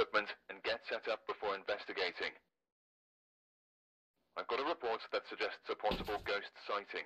Equipment and get set up before investigating. I've got a report that suggests a possible ghost sighting.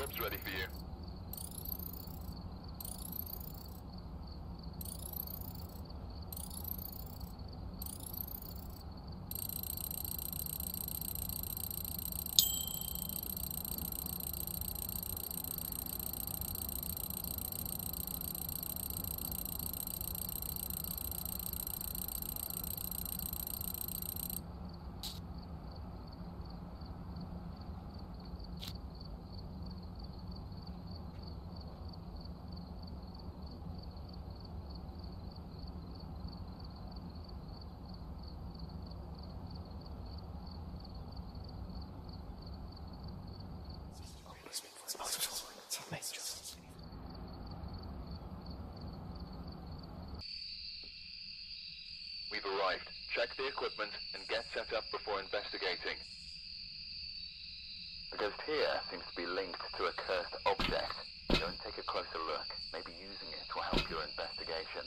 Job's ready for you. Arrived. Check the equipment and get set up before investigating. The ghost here seems to be linked to a cursed object. Go and take a closer look. Maybe using it will help your investigation.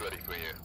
Ready for you.